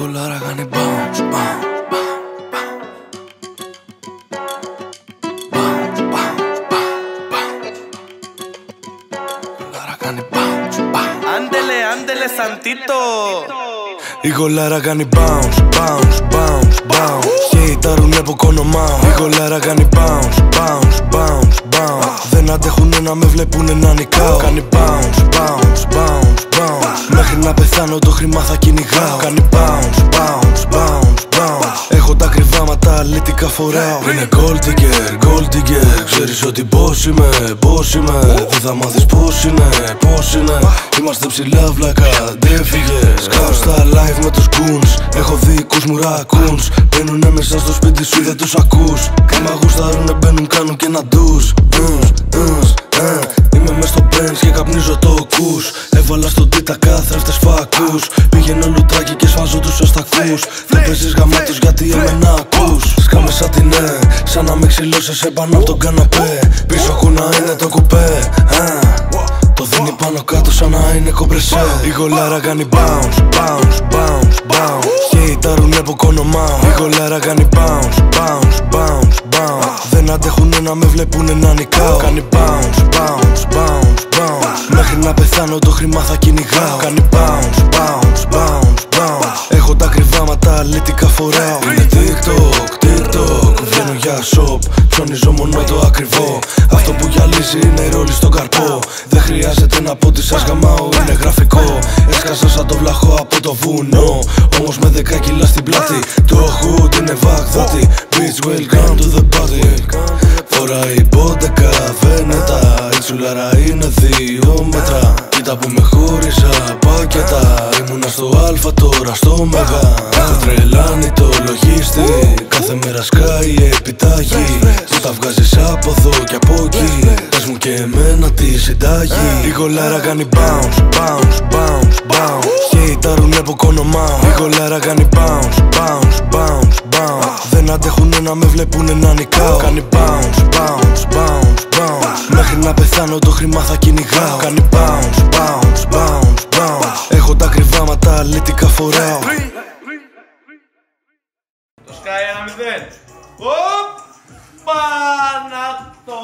Η γολάρα bounce, bounce. Άντελε, άντελε, σαντίτω. Η γολάρα κάνει bounce, bounce, bounce, bounce. Σι ταρουνεύω, κονομάτια. Η γολάρα κάνει bounce, bounce, bounce, bounce. Δεν αντέχουνε να με βλέπουνε να νικάω. Κάνει bounce, bounce να πεθάνω το χρήμα θα κυνηγάω. Κάνει bounce, bounce, bounce, bounce. Έχω τα κρυβάματα, αλήτικα φοράω. Είναι gold digger, gold digger. Ξέρεις ότι πώς είμαι, πώς είμαι. Δεν θα μάθεις πώς είναι, πώς είναι. Είμαστε ψηλά βλάκα, δεν φύγες. Κάω στα live με τους goons. Έχω δικούς μου raccoons. Μπαίνουνε μέσα στο σπίτι σου, δεν τους ακούς. Κάμα γουσταρούνε, μπαίνουν, κάνουν και ένα ντους. Ντους, ντους, τίτα κάθρεφτες φακούς Πήγαινε λουτράκι και σφάζω τους οστακούς Δεν παίζεις γαμάτους γιατί εμένα ακούς. Σκάμε σαν την ναι, σαν να με ξυλώσεις επάνω από τον καναπέ. Πίσω κουνά είναι το κουπέ ε. Το δίνει πάνω κάτω σαν να είναι κομπρεσέ. Η γολάρα κάνει bounce, bounce, bounce, bounce. Χέιταρουνε από κονομάω. Η γολάρα κάνει bounce, bounce, bounce, bounce. Δεν αντέχουνε να με βλέπουνε να νικάω. Κάνει bounce, bounce, bounce, bounce. Μέχρι να πεθάνω το χρήμα θα κυνηγάω φοράω Είναι TikTok, TikTok Βγαίνω για shop, ψωνίζω μόνο το ακριβό. Αυτό που γυαλίζει είναι η ρόλη στον καρπό. Δεν χρειάζεται να πω ότι σας γαμάω, είναι γραφικό. Έσκασα σαν το βλαχό από το βουνό. Όμως με δέκα κιλά στην πλάτη Το hood είναι βαγδάτη. Bitch welcome to the party. Φοράει πόντεκα βένετα Η τσουλάρα είναι δύο μέτρα Κοίτα που με χώρισα πακέτα Ήμουνα στο αλφα τώρα στο μεγα Έχω τρελάνει το λογίστη. Κάθε μέρα σκάει επιτάγει Που τα βγάζεις από εδώ και από εκεί Πες μου και εμένα τι συντάγει. Η γολάρα κάνει bounce, bounce, bounce, bounce. Χέιταρουνε από κονομάω. Η γολάρα κάνει bounce, bounce, bounce, bounce. Δεν αντέχουνε να με βλέπουνε να νικάω. Κάνει bounce, bounce, bounce, bounce. Μέχρι να πεθάνω το χρήμα θα κυνηγάω. Κάνει bounce, bounce, κρυβάματα, αλήτικα φοράω Το σκάει ένα μηδέν. Οπ! Πανατό!